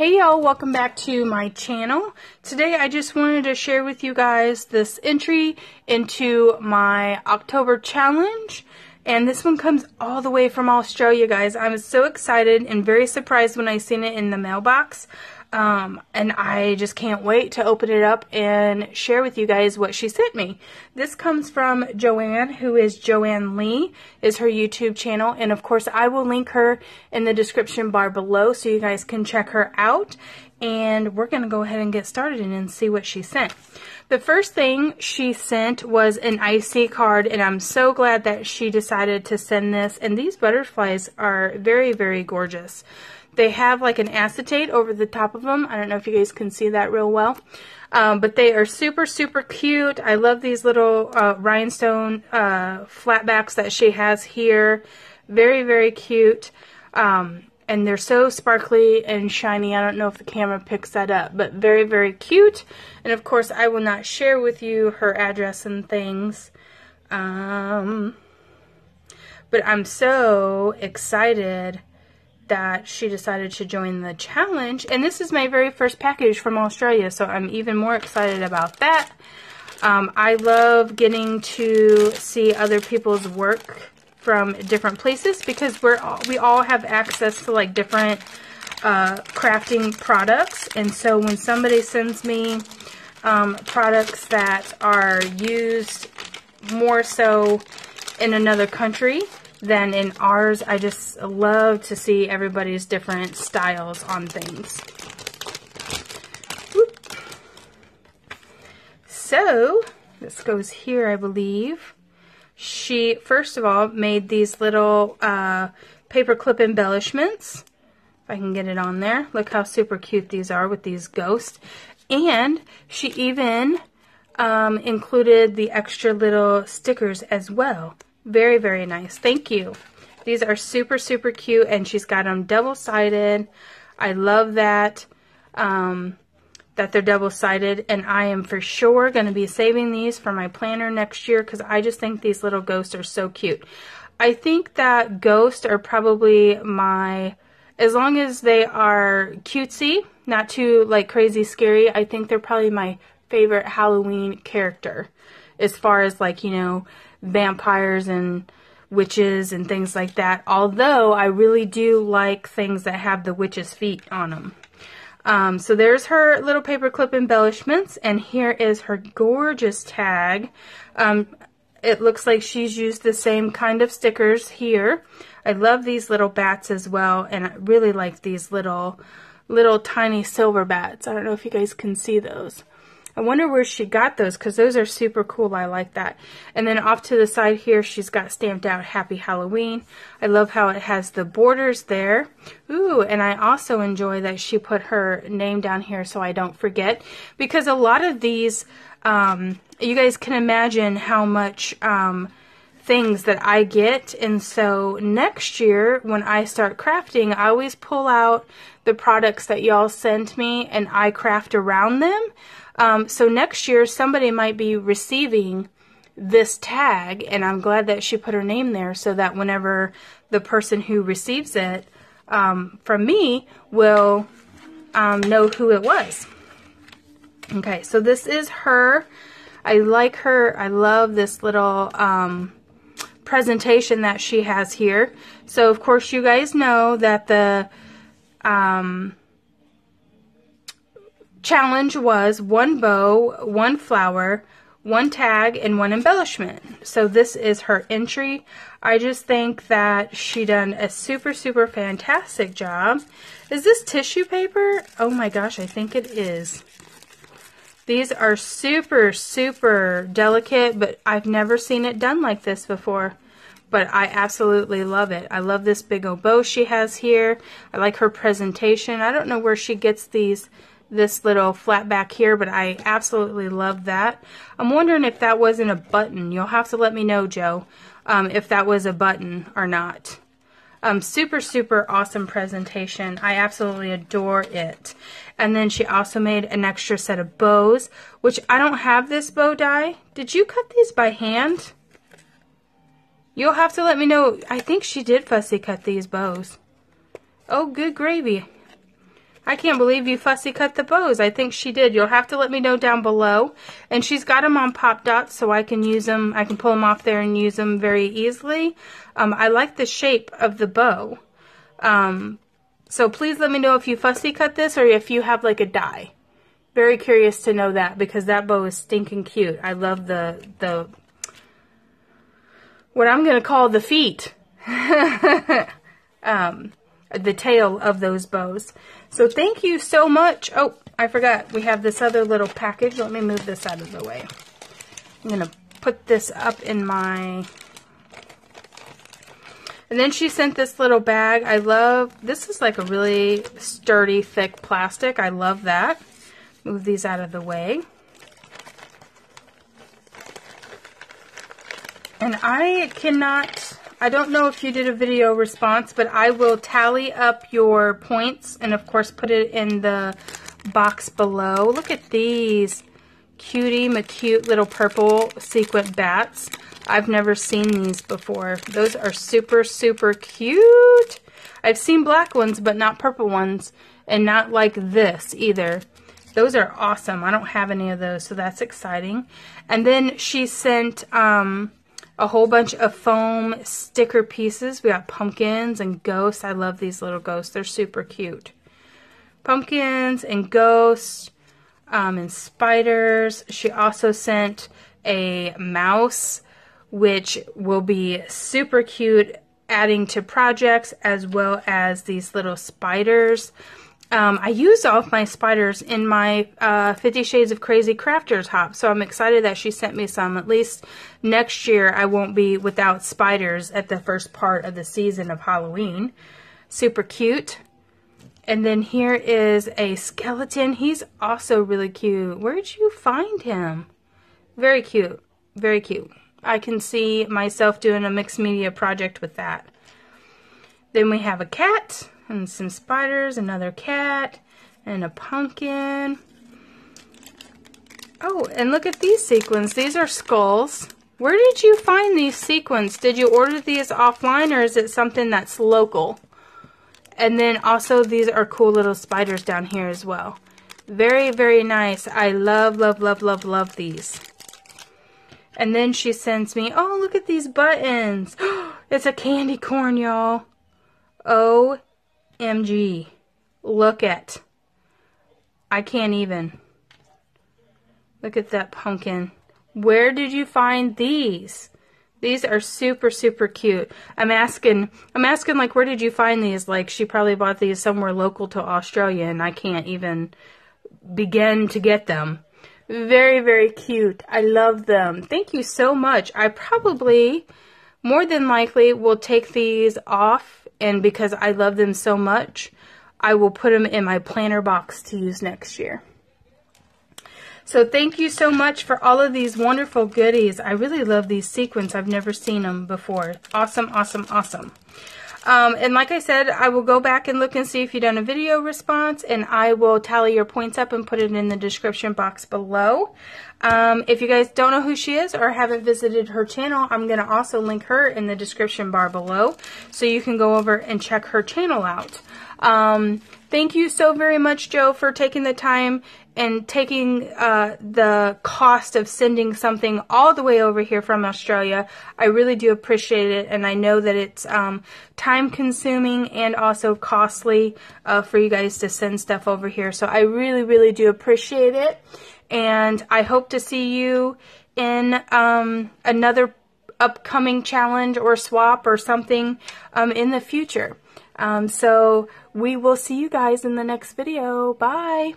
Hey y'all, welcome back to my channel. Today I just wanted to share with you guys this entry into my October challenge. And this one comes all the way from Australia, guys. I was so excited and very surprised when I seen it in the mailbox. Um, and I just can't wait to open it up and share with you guys what she sent me. This comes from JoAnne, who is JoAnne Leigh, is her YouTube channel. And of course, I will link her in the description bar below so you guys can check her out. And we're going to go ahead and get started and see what she sent. The first thing she sent was an IC card, and I'm so glad that she decided to send this. And these butterflies are very, very gorgeous. They have like an acetate over the top of them. I don't know if you guys can see that real well. Um, but they are super, super cute. I love these little uh, rhinestone uh, flatbacks that she has here. Very, very cute. Um, and they're so sparkly and shiny. I don't know if the camera picks that up, but very, very cute. And of course, I will not share with you her address and things. Um, but I'm so excited that she decided to join the challenge. And this is my very first package from Australia, so I'm even more excited about that. Um, I love getting to see other people's work from different places because we're all, we all have access to like different uh, crafting products. And so when somebody sends me um, products that are used more so in another country, than in ours. I just love to see everybody's different styles on things. So, this goes here, I believe. She, first of all, made these little uh, paperclip embellishments. If I can get it on there. Look how super cute these are with these ghosts. And she even um, included the extra little stickers as well. Very, very nice. Thank you. These are super, super cute, and she's got them double-sided. I love that, um, that they're double-sided, and I am for sure going to be saving these for my planner next year because I just think these little ghosts are so cute. I think that ghosts are probably my, as long as they are cutesy, not too like crazy scary, I think they're probably my favorite Halloween character as far as like, you know, vampires and witches and things like that. Although I really do like things that have the witch's feet on them. Um, so there's her little paperclip embellishments, and here is her gorgeous tag. Um, it looks like she's used the same kind of stickers here. I love these little bats as well, and I really like these little, little tiny silver bats. I don't know if you guys can see those. I wonder where she got those because those are super cool. I like that. And then off to the side here, she's got stamped out Happy Halloween. I love how it has the borders there. Ooh, and I also enjoy that she put her name down here so I don't forget because a lot of these, um, you guys can imagine how much um, things that I get. And so next year, when I start crafting, I always pull out the products that y'all sent me and I craft around them. Um, so next year, somebody might be receiving this tag, and I'm glad that she put her name there so that whenever the person who receives it um, from me will um, know who it was. Okay, so this is her. I like her. I love this little um, presentation that she has here. So, of course, you guys know that the um, challenge was one bow, one flower, one tag, and one embellishment. So this is her entry. I just think that she done a super, super fantastic job. Is this tissue paper? Oh my gosh, I think it is. These are super, super delicate, but I've never seen it done like this before. But I absolutely love it. I love this big old bow she has here. I like her presentation. I don't know where she gets these this little flat back here, but I absolutely love that. I'm wondering if that wasn't a button. You'll have to let me know, Joe, um, if that was a button or not. Um, super, super awesome presentation. I absolutely adore it. And then she also made an extra set of bows, which I don't have this bow die. Did you cut these by hand? You'll have to let me know. I think she did fussy cut these bows. Oh, good gravy. I can't believe you fussy cut the bows. I think she did. You'll have to let me know down below. And she's got them on pop dots so I can use them. I can pull them off there and use them very easily. Um, I like the shape of the bow. Um, so please let me know if you fussy cut this or if you have like a die. Very curious to know that because that bow is stinking cute. I love the, the what I'm going to call the feet. um, the tail of those bows. So thank you so much. Oh, I forgot. We have this other little package. Let me move this out of the way. I'm going to put this up in my... And then she sent this little bag. I love... This is like a really sturdy, thick plastic. I love that. Move these out of the way. And I cannot I don't know if you did a video response, but I will tally up your points and of course put it in the box below. Look at these cutie cute little purple sequin bats. I've never seen these before. Those are super, super cute. I've seen black ones, but not purple ones, and not like this either. Those are awesome. I don't have any of those, so that's exciting. And then she sent um, a whole bunch of foam sticker pieces. We got pumpkins and ghosts. I love these little ghosts. They're super cute. Pumpkins and ghosts um, and spiders. She also sent a mouse, which will be super cute adding to projects as well as these little spiders. Um, I used all of my spiders in my uh, Fifty Shades of Crazy Crafters hop, so I'm excited that she sent me some. At least next year I won't be without spiders at the first part of the season of Halloween. Super cute. And then here is a skeleton. He's also really cute. Where did you find him? Very cute. Very cute. I can see myself doing a mixed media project with that. Then we have a cat and some spiders, another cat, and a pumpkin. Oh, and look at these sequins. These are skulls. Where did you find these sequins? Did you order these offline or is it something that's local? And then also these are cool little spiders down here as well. Very, very nice. I love, love, love, love, love these. And then she sends me, oh, look at these buttons. it's a candy corn, y'all. Oh MG. Look at. I can't even. Look at that pumpkin. Where did you find these? These are super, super cute. I'm asking, I'm asking like, where did you find these? Like, she probably bought these somewhere local to Australia and I can't even begin to get them. Very, very cute. I love them. Thank you so much. I probably, more than likely, will take these off and because I love them so much, I will put them in my planner box to use next year. So thank you so much for all of these wonderful goodies. I really love these sequins. I've never seen them before. Awesome, awesome, awesome. Um, and like I said, I will go back and look and see if you've done a video response, and I will tally your points up and put it in the description box below. Um, if you guys don't know who she is or haven't visited her channel, I'm going to also link her in the description bar below, so you can go over and check her channel out. Um, thank you so very much, Joe, for taking the time and taking uh, the cost of sending something all the way over here from Australia. I really do appreciate it, and I know that it's um, time consuming and also costly uh, for you guys to send stuff over here. So I really, really do appreciate it, and I hope to see you in um, another upcoming challenge or swap or something um, in the future. Um, so we will see you guys in the next video. Bye.